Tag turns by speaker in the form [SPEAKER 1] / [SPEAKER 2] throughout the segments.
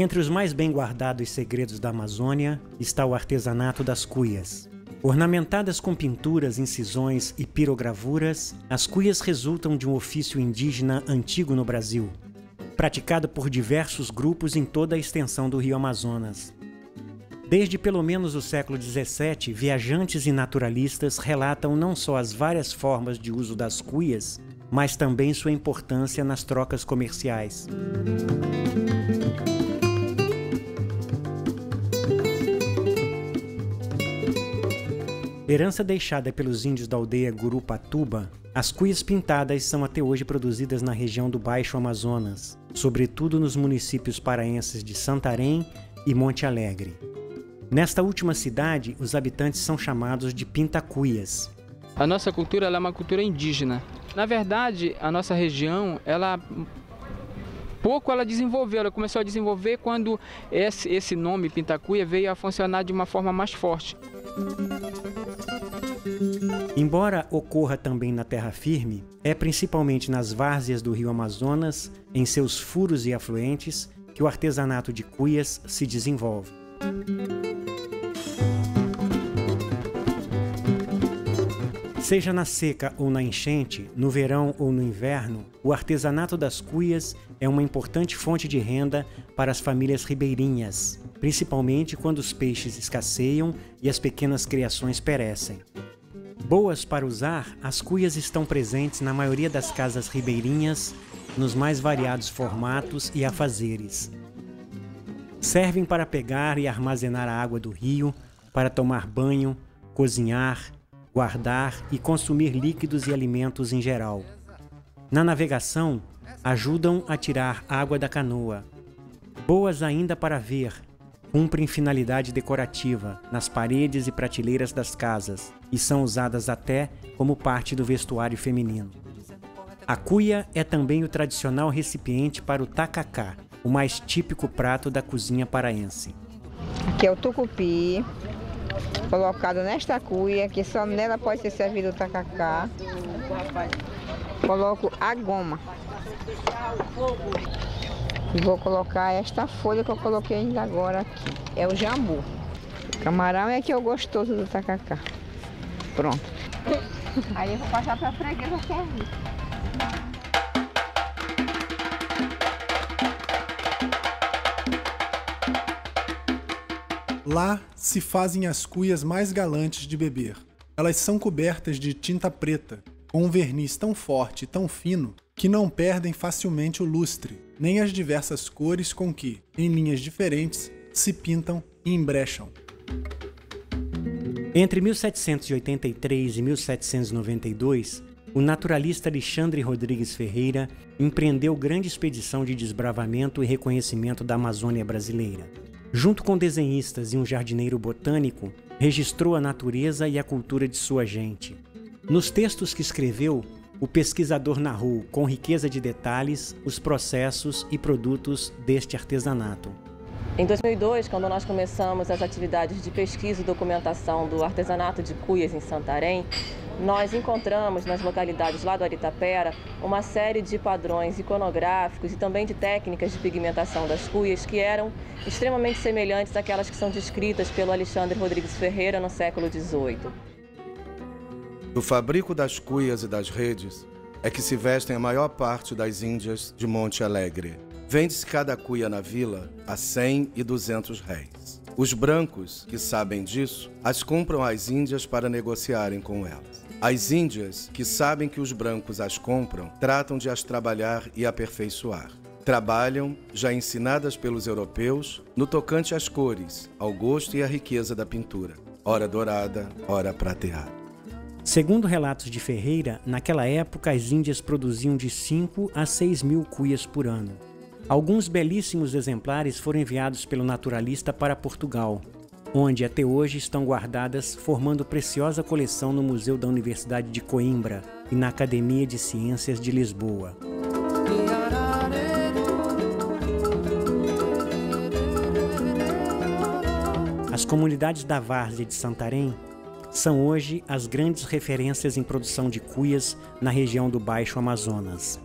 [SPEAKER 1] Entre os mais bem guardados segredos da Amazônia está o artesanato das cuias. Ornamentadas com pinturas, incisões e pirogravuras, as cuias resultam de um ofício indígena antigo no Brasil, praticado por diversos grupos em toda a extensão do rio Amazonas. Desde pelo menos o século XVII, viajantes e naturalistas relatam não só as várias formas de uso das cuias, mas também sua importância nas trocas comerciais. Herança deixada pelos índios da aldeia Gurupatuba, as cuias pintadas são até hoje produzidas na região do Baixo Amazonas, sobretudo nos municípios paraenses de Santarém e Monte Alegre. Nesta última cidade, os habitantes são chamados de pintacuias.
[SPEAKER 2] A nossa cultura é uma cultura indígena. Na verdade, a nossa região, ela pouco ela desenvolveu, ela começou a desenvolver quando esse, esse nome Pintacuia veio a funcionar de uma forma mais forte.
[SPEAKER 1] Embora ocorra também na terra firme, é principalmente nas várzeas do rio Amazonas, em seus furos e afluentes, que o artesanato de cuias se desenvolve. Seja na seca ou na enchente, no verão ou no inverno, o artesanato das cuias é uma importante fonte de renda para as famílias ribeirinhas, principalmente quando os peixes escasseiam e as pequenas criações perecem. Boas para usar, as cuias estão presentes na maioria das casas ribeirinhas, nos mais variados formatos e afazeres. Servem para pegar e armazenar a água do rio, para tomar banho, cozinhar, guardar e consumir líquidos e alimentos em geral. Na navegação, ajudam a tirar água da canoa. Boas ainda para ver, cumprem finalidade decorativa nas paredes e prateleiras das casas e são usadas até como parte do vestuário feminino. A cuia é também o tradicional recipiente para o tacacá, o mais típico prato da cozinha paraense.
[SPEAKER 3] Aqui é o tucupi, colocado nesta cuia, que só nela pode ser servido o tacacá. Coloco a goma. E vou colocar esta folha que eu coloquei ainda agora aqui. É o jambu. O camarão é que é o gostoso do tacacá. Pronto. Aí eu vou passar para a freguesa servir.
[SPEAKER 4] Lá se fazem as cuias mais galantes de beber. Elas são cobertas de tinta preta, com um verniz tão forte e tão fino que não perdem facilmente o lustre, nem as diversas cores com que, em linhas diferentes, se pintam e embrecham.
[SPEAKER 1] Entre 1783 e 1792, o naturalista Alexandre Rodrigues Ferreira empreendeu grande expedição de desbravamento e reconhecimento da Amazônia brasileira. Junto com desenhistas e um jardineiro botânico, registrou a natureza e a cultura de sua gente. Nos textos que escreveu, o pesquisador narrou com riqueza de detalhes os processos e produtos deste artesanato.
[SPEAKER 5] Em 2002, quando nós começamos as atividades de pesquisa e documentação do artesanato de cuias em Santarém, nós encontramos nas localidades lá do Aritapera uma série de padrões iconográficos e também de técnicas de pigmentação das cuias que eram extremamente semelhantes àquelas que são descritas pelo Alexandre Rodrigues Ferreira no século XVIII.
[SPEAKER 6] Do fabrico das cuias e das redes é que se vestem a maior parte das índias de Monte Alegre. Vende-se cada cuia na vila a 100 e 200 réis. Os brancos, que sabem disso, as compram às índias para negociarem com elas. As índias, que sabem que os brancos as compram, tratam de as trabalhar e aperfeiçoar. Trabalham, já ensinadas pelos europeus, no tocante às cores, ao gosto e à riqueza da pintura, ora dourada, ora prateada.
[SPEAKER 1] Segundo relatos de Ferreira, naquela época as índias produziam de 5 a 6 mil cuias por ano. Alguns belíssimos exemplares foram enviados pelo naturalista para Portugal, onde até hoje estão guardadas, formando preciosa coleção no Museu da Universidade de Coimbra e na Academia de Ciências de Lisboa. As comunidades da Várzea de Santarém são hoje as grandes referências em produção de cuias na região do Baixo Amazonas.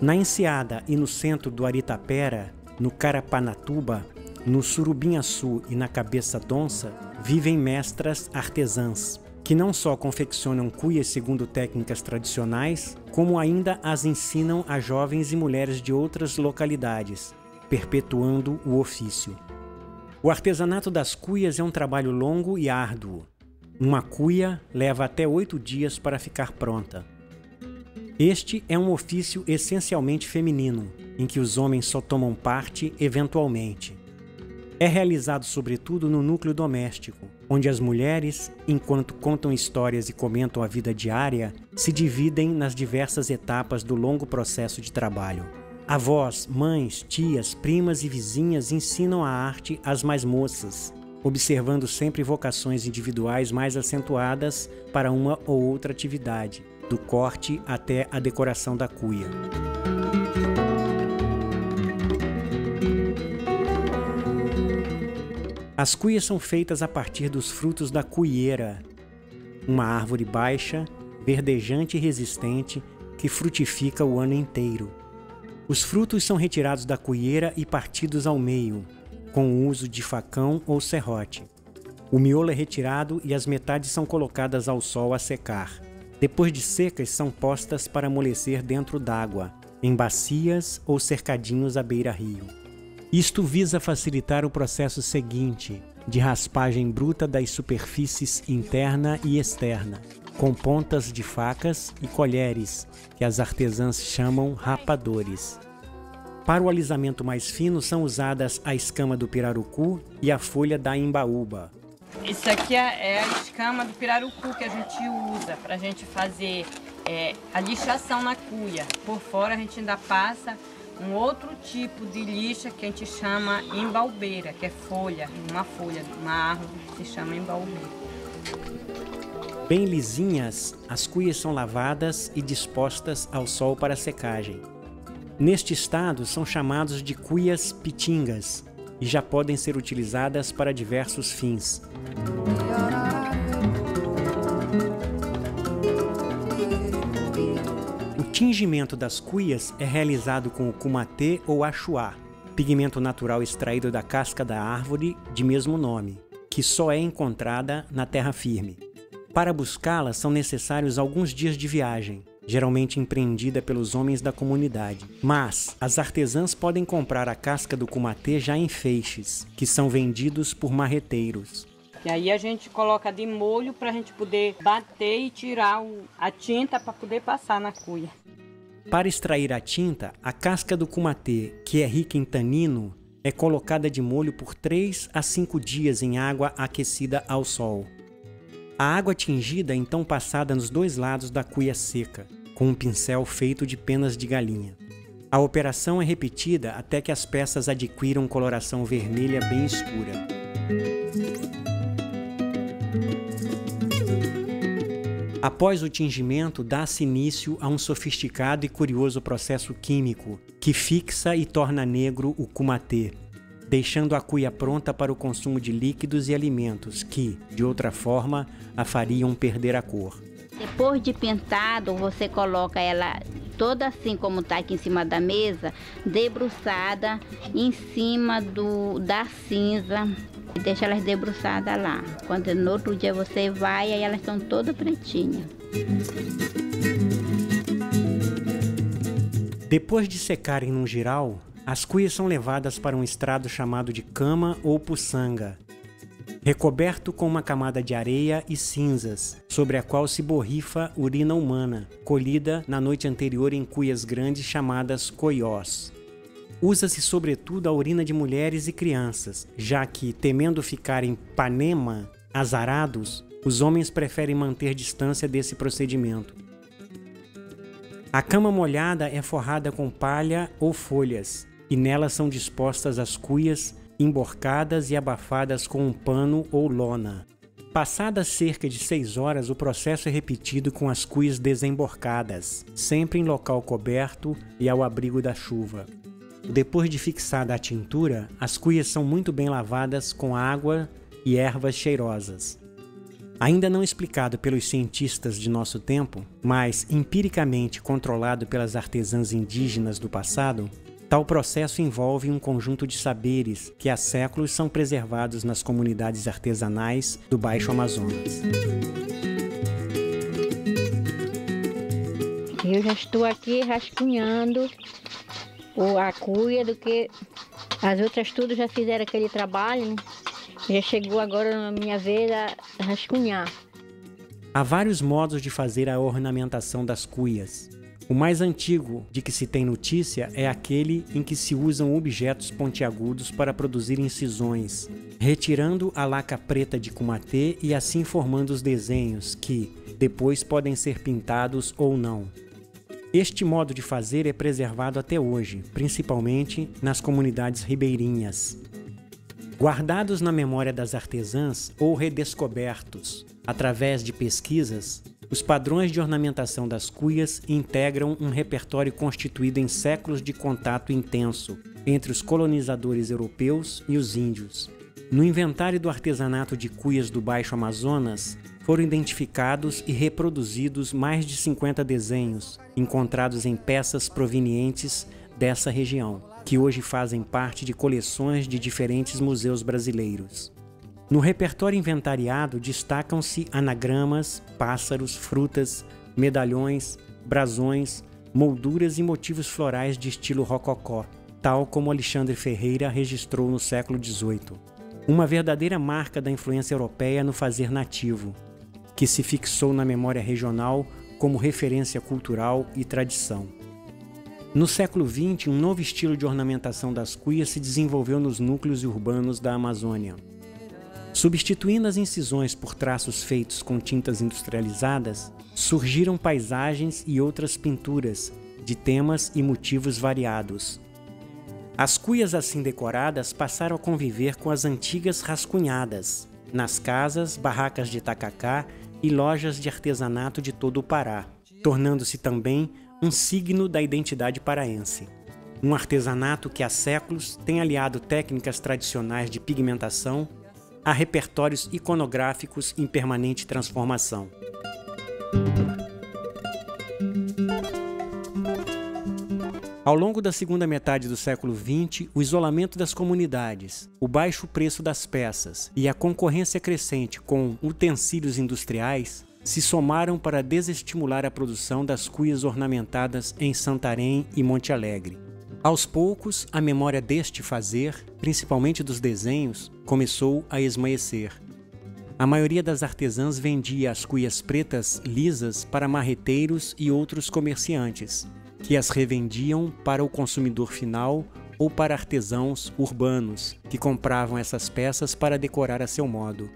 [SPEAKER 1] Na Enseada e no centro do Aritapera, no Carapanatuba, no Surubinhaçu e na Cabeça Donça, vivem mestras artesãs, que não só confeccionam cuias segundo técnicas tradicionais, como ainda as ensinam a jovens e mulheres de outras localidades, perpetuando o ofício. O artesanato das cuias é um trabalho longo e árduo. Uma cuia leva até oito dias para ficar pronta. Este é um ofício essencialmente feminino, em que os homens só tomam parte eventualmente. É realizado sobretudo no núcleo doméstico, onde as mulheres, enquanto contam histórias e comentam a vida diária, se dividem nas diversas etapas do longo processo de trabalho. Avós, mães, tias, primas e vizinhas ensinam a arte às mais moças, observando sempre vocações individuais mais acentuadas para uma ou outra atividade, do corte até a decoração da cuia. As cuias são feitas a partir dos frutos da cuieira, uma árvore baixa, verdejante e resistente que frutifica o ano inteiro. Os frutos são retirados da cuieira e partidos ao meio, com o uso de facão ou serrote. O miolo é retirado e as metades são colocadas ao sol a secar. Depois de secas, são postas para amolecer dentro d'água, em bacias ou cercadinhos à beira-rio. Isto visa facilitar o processo seguinte, de raspagem bruta das superfícies interna e externa, com pontas de facas e colheres, que as artesãs chamam rapadores. Para o alisamento mais fino são usadas a escama do pirarucu e a folha da imbaúba,
[SPEAKER 7] isso aqui é, é a escama do pirarucu que a gente usa para a gente fazer é, a lixação na cuia. Por fora a gente ainda passa um outro tipo de lixa que a gente chama embalbeira, que é folha, uma folha, uma árvore que se chama embalbeira.
[SPEAKER 1] Bem lisinhas, as cuias são lavadas e dispostas ao sol para secagem. Neste estado são chamados de cuias pitingas, e já podem ser utilizadas para diversos fins. O tingimento das cuias é realizado com o kumatê ou achuá, pigmento natural extraído da casca da árvore de mesmo nome, que só é encontrada na terra firme. Para buscá-la são necessários alguns dias de viagem, geralmente empreendida pelos homens da comunidade. Mas as artesãs podem comprar a casca do cumatê já em feixes, que são vendidos por marreteiros.
[SPEAKER 7] E aí a gente coloca de molho para a gente poder bater e tirar a tinta para poder passar na cuia.
[SPEAKER 1] Para extrair a tinta, a casca do cumatê, que é rica em tanino, é colocada de molho por 3 a 5 dias em água aquecida ao sol. A água tingida é então passada nos dois lados da cuia seca, com um pincel feito de penas de galinha. A operação é repetida até que as peças adquiram coloração vermelha bem escura. Após o tingimento, dá-se início a um sofisticado e curioso processo químico que fixa e torna negro o kumatê, deixando a cuia pronta para o consumo de líquidos e alimentos que, de outra forma, a fariam perder a cor.
[SPEAKER 8] Depois de pintado, você coloca ela toda assim como está aqui em cima da mesa, debruçada em cima do, da cinza. E deixa elas debruçadas lá. Quando no outro dia você vai, aí elas estão todas pretinhas.
[SPEAKER 1] Depois de secarem num giral, as cuias são levadas para um estrado chamado de cama ou puçanga, recoberto com uma camada de areia e cinzas, sobre a qual se borrifa urina humana, colhida na noite anterior em cuias grandes chamadas coiós. Usa-se sobretudo a urina de mulheres e crianças, já que, temendo ficar em panema, azarados, os homens preferem manter distância desse procedimento. A cama molhada é forrada com palha ou folhas, e nelas são dispostas as cuias emborcadas e abafadas com um pano ou lona. Passadas cerca de seis horas, o processo é repetido com as cuias desemborcadas, sempre em local coberto e ao abrigo da chuva. Depois de fixada a tintura, as cuias são muito bem lavadas com água e ervas cheirosas. Ainda não explicado pelos cientistas de nosso tempo, mas empiricamente controlado pelas artesãs indígenas do passado, Tal processo envolve um conjunto de saberes que há séculos são preservados nas comunidades artesanais do Baixo Amazonas.
[SPEAKER 8] Eu já estou aqui rascunhando a cuia do que as outras tudo já fizeram aquele trabalho, né? Já chegou agora na minha vez a rascunhar.
[SPEAKER 1] Há vários modos de fazer a ornamentação das cuias. O mais antigo de que se tem notícia é aquele em que se usam objetos pontiagudos para produzir incisões, retirando a laca preta de cumatê e assim formando os desenhos que, depois, podem ser pintados ou não. Este modo de fazer é preservado até hoje, principalmente nas comunidades ribeirinhas. Guardados na memória das artesãs ou redescobertos através de pesquisas, os padrões de ornamentação das cuias integram um repertório constituído em séculos de contato intenso entre os colonizadores europeus e os índios. No inventário do artesanato de cuias do Baixo Amazonas, foram identificados e reproduzidos mais de 50 desenhos encontrados em peças provenientes dessa região, que hoje fazem parte de coleções de diferentes museus brasileiros. No repertório inventariado destacam-se anagramas, pássaros, frutas, medalhões, brasões, molduras e motivos florais de estilo rococó, tal como Alexandre Ferreira registrou no século XVIII. Uma verdadeira marca da influência europeia no fazer nativo, que se fixou na memória regional como referência cultural e tradição. No século XX, um novo estilo de ornamentação das cuias se desenvolveu nos núcleos urbanos da Amazônia. Substituindo as incisões por traços feitos com tintas industrializadas, surgiram paisagens e outras pinturas de temas e motivos variados. As cuias assim decoradas passaram a conviver com as antigas rascunhadas, nas casas, barracas de tacacá e lojas de artesanato de todo o Pará, tornando-se também um signo da identidade paraense. Um artesanato que há séculos tem aliado técnicas tradicionais de pigmentação a repertórios iconográficos em permanente transformação. Ao longo da segunda metade do século XX, o isolamento das comunidades, o baixo preço das peças e a concorrência crescente com utensílios industriais se somaram para desestimular a produção das cuias ornamentadas em Santarém e Monte Alegre. Aos poucos, a memória deste fazer, principalmente dos desenhos, começou a esmaecer. A maioria das artesãs vendia as cuias pretas lisas para marreteiros e outros comerciantes, que as revendiam para o consumidor final ou para artesãos urbanos, que compravam essas peças para decorar a seu modo.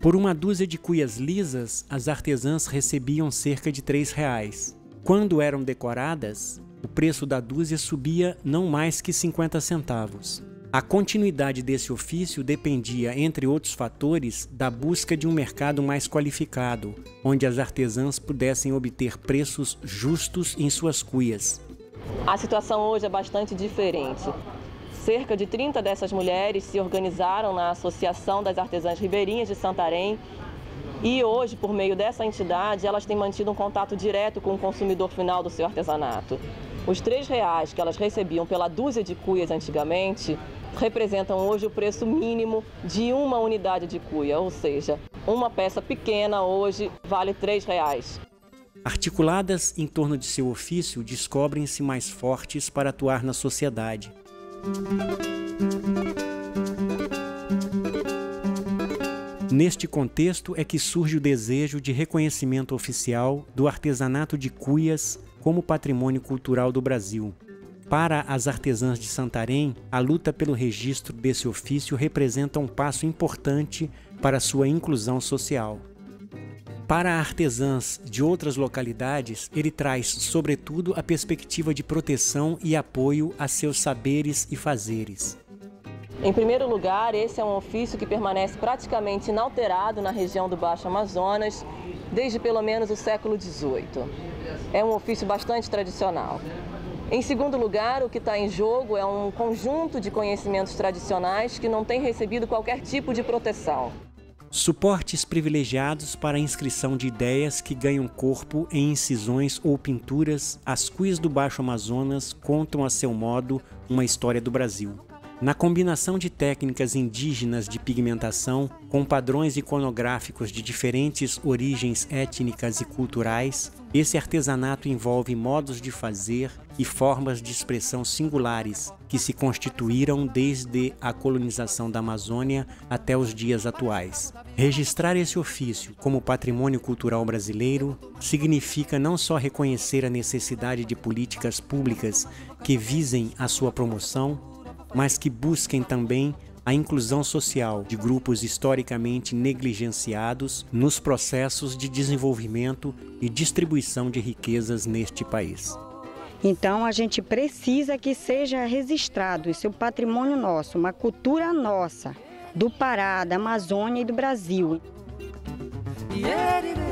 [SPEAKER 1] Por uma dúzia de cuias lisas, as artesãs recebiam cerca de R$ reais. Quando eram decoradas, o preço da dúzia subia não mais que 50 centavos. A continuidade desse ofício dependia, entre outros fatores, da busca de um mercado mais qualificado, onde as artesãs pudessem obter preços justos em suas cuias.
[SPEAKER 5] A situação hoje é bastante diferente. Cerca de 30 dessas mulheres se organizaram na Associação das Artesãs Ribeirinhas de Santarém e hoje, por meio dessa entidade, elas têm mantido um contato direto com o consumidor final do seu artesanato. Os três reais que elas recebiam pela dúzia de cuias antigamente representam hoje o preço mínimo de uma unidade de cuia, ou seja, uma peça pequena hoje vale três reais.
[SPEAKER 1] Articuladas em torno de seu ofício, descobrem-se mais fortes para atuar na sociedade. Neste contexto é que surge o desejo de reconhecimento oficial do artesanato de cuias como patrimônio cultural do Brasil. Para as artesãs de Santarém, a luta pelo registro desse ofício representa um passo importante para sua inclusão social. Para artesãs de outras localidades, ele traz, sobretudo, a perspectiva de proteção e apoio a seus saberes e fazeres.
[SPEAKER 5] Em primeiro lugar, esse é um ofício que permanece praticamente inalterado na região do Baixo Amazonas desde pelo menos o século XVIII. É um ofício bastante tradicional. Em segundo lugar, o que está em jogo é um conjunto de conhecimentos tradicionais que não tem recebido qualquer tipo de proteção
[SPEAKER 1] suportes privilegiados para a inscrição de ideias que ganham corpo em incisões ou pinturas, as cuias do Baixo Amazonas contam a seu modo uma história do Brasil. Na combinação de técnicas indígenas de pigmentação com padrões iconográficos de diferentes origens étnicas e culturais, esse artesanato envolve modos de fazer e formas de expressão singulares que se constituíram desde a colonização da Amazônia até os dias atuais. Registrar esse ofício como patrimônio cultural brasileiro significa não só reconhecer a necessidade de políticas públicas que visem a sua promoção, mas que busquem também a inclusão social de grupos historicamente negligenciados nos processos de desenvolvimento e distribuição de riquezas neste país.
[SPEAKER 9] Então a gente precisa que seja registrado esse é um patrimônio nosso, uma cultura nossa, do Pará, da Amazônia e do Brasil.
[SPEAKER 10] I